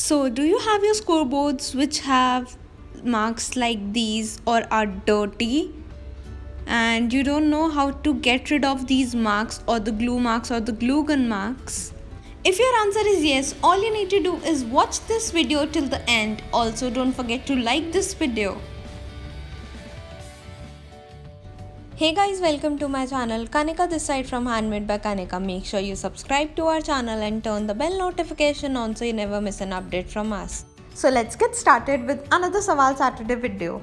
So, do you have your scoreboards which have marks like these or are dirty? And you don't know how to get rid of these marks or the glue marks or the glue gun marks? If your answer is yes, all you need to do is watch this video till the end. Also, don't forget to like this video. Hey guys, welcome to my channel. Kanika this side from Handmade by Kanika. Make sure you subscribe to our channel and turn the bell notification on so you never miss an update from us. So let's get started with another Sawal Saturday video.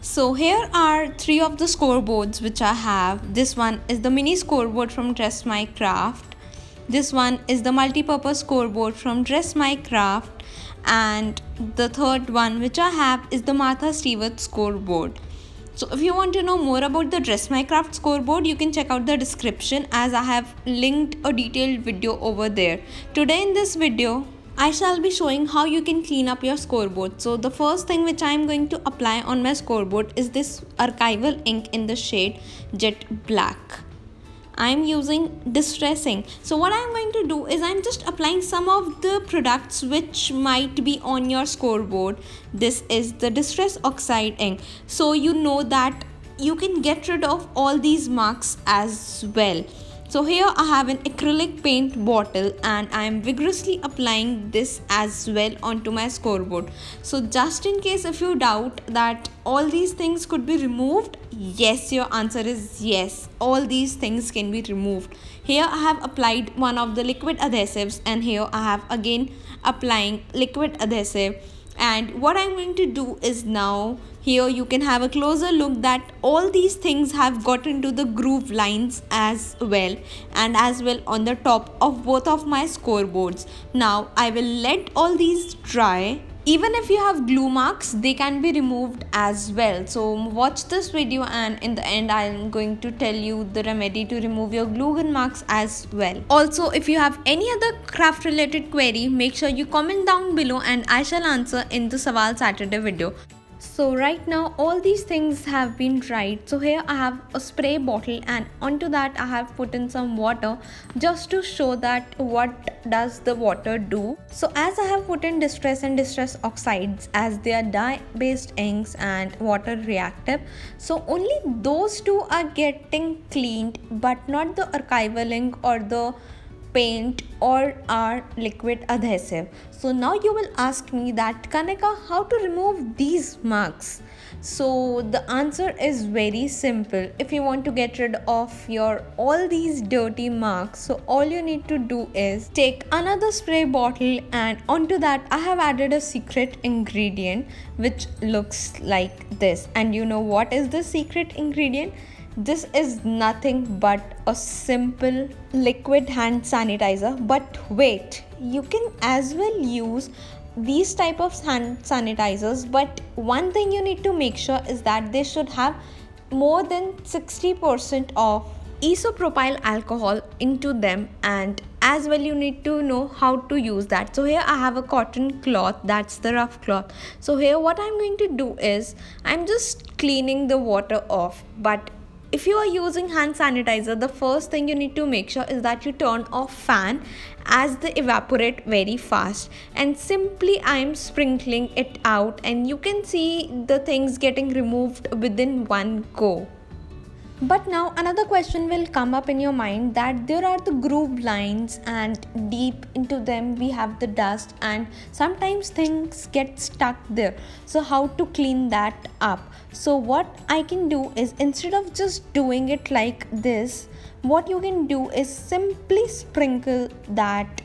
So here are three of the scoreboards which I have. This one is the mini scoreboard from Dress My Craft. This one is the multi-purpose scoreboard from Dress My Craft. And the third one which I have is the Martha Stewart scoreboard. So if you want to know more about the Dress My Craft scoreboard, you can check out the description as I have linked a detailed video over there. Today in this video, I shall be showing how you can clean up your scoreboard. So the first thing which I am going to apply on my scoreboard is this archival ink in the shade Jet Black. I'm using distress ink. So what I'm going to do is I'm just applying some of the products which might be on your scoreboard. This is the distress oxide ink. So you know that you can get rid of all these marks as well so here I have an acrylic paint bottle and I am vigorously applying this as well onto my scoreboard. So just in case if you doubt that all these things could be removed, yes your answer is yes all these things can be removed. Here I have applied one of the liquid adhesives and here I have again applying liquid adhesive and what I'm going to do is now here you can have a closer look that all these things have got into the groove lines as well and as well on the top of both of my scoreboards. Now I will let all these dry even if you have glue marks they can be removed as well. So watch this video and in the end i am going to tell you the remedy to remove your glue gun marks as well. Also if you have any other craft related query make sure you comment down below and i shall answer in the sawal saturday video so right now all these things have been dried. So here i have a spray bottle and onto that i have put in some water just to show that what does the water do. So as i have put in distress and distress oxides as they are dye based inks and water reactive so only those two are getting cleaned but not the archival ink or the paint or our liquid adhesive. So now you will ask me that kanika how to remove these marks? So the answer is very simple. If you want to get rid of your all these dirty marks so all you need to do is take another spray bottle and onto that i have added a secret ingredient which looks like this. And you know what is the secret ingredient this is nothing but a simple liquid hand sanitizer. But wait you can as well use these type of hand sanitizers. But one thing you need to make sure is that they should have more than 60% of isopropyl alcohol into them. And as well you need to know how to use that. So here i have a cotton cloth. That's the rough cloth. So here what i'm going to do is i'm just cleaning the water off. But if you are using hand sanitizer the first thing you need to make sure is that you turn off fan as they evaporate very fast. And simply i am sprinkling it out and you can see the things getting removed within one go but now another question will come up in your mind that there are the groove lines and deep into them we have the dust and sometimes things get stuck there. So how to clean that up? So what I can do is instead of just doing it like this, what you can do is simply sprinkle that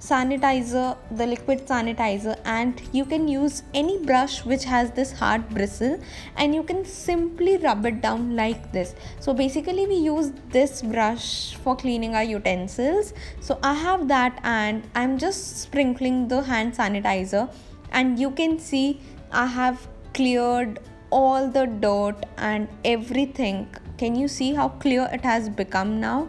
sanitizer the liquid sanitizer and you can use any brush which has this hard bristle and you can simply rub it down like this. So basically we use this brush for cleaning our utensils. So i have that and i'm just sprinkling the hand sanitizer and you can see i have cleared all the dirt and everything. Can you see how clear it has become now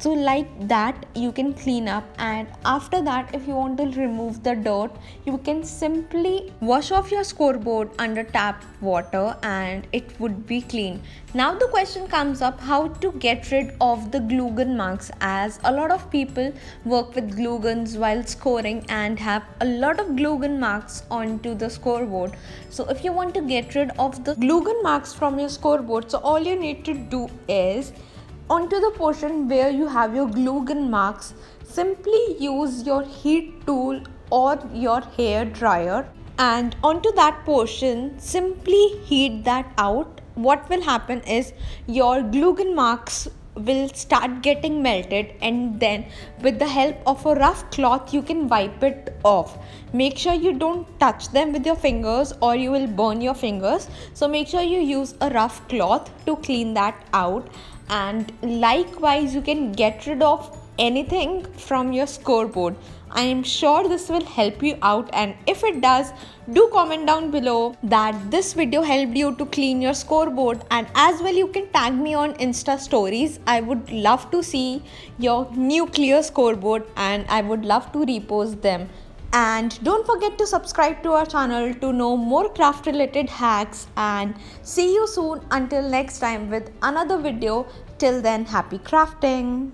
so like that you can clean up and after that if you want to remove the dirt you can simply wash off your scoreboard under tap water and it would be clean. Now the question comes up how to get rid of the glue gun marks as a lot of people work with glue guns while scoring and have a lot of glue gun marks onto the scoreboard. So if you want to get rid of the glue gun marks from your scoreboard so all you need to do is onto the portion where you have your glue gun marks. Simply use your heat tool or your hair dryer. And onto that portion simply heat that out. What will happen is your glue gun marks will start getting melted and then with the help of a rough cloth you can wipe it off. Make sure you don't touch them with your fingers or you will burn your fingers. So make sure you use a rough cloth to clean that out. And likewise you can get rid of anything from your scoreboard I am sure this will help you out and if it does, do comment down below that this video helped you to clean your scoreboard and as well you can tag me on Insta stories. I would love to see your new clear scoreboard and I would love to repost them. And don't forget to subscribe to our channel to know more craft related hacks and see you soon until next time with another video. Till then, happy crafting!